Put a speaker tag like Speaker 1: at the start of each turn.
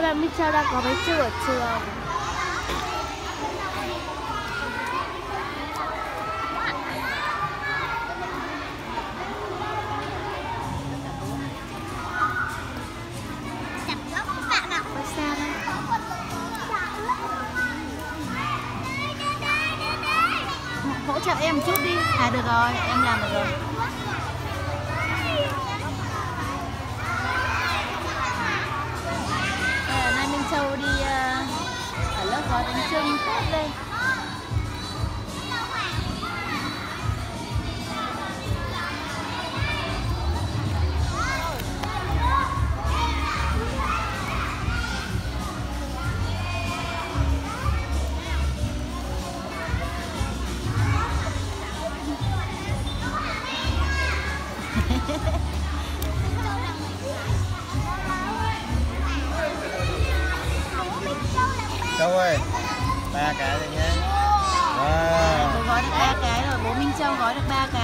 Speaker 1: là Minh Châu đang có bánh trưng ở trường.
Speaker 2: Hỗ trợ em một chút đi. À được rồi, em làm được rồi. Ở gói bánh trưng. Tết đây Châu ơi ba cái rồi nhé. Wow. Tôi gói được ba cái rồi, bố Minh Châu gói được ba cái.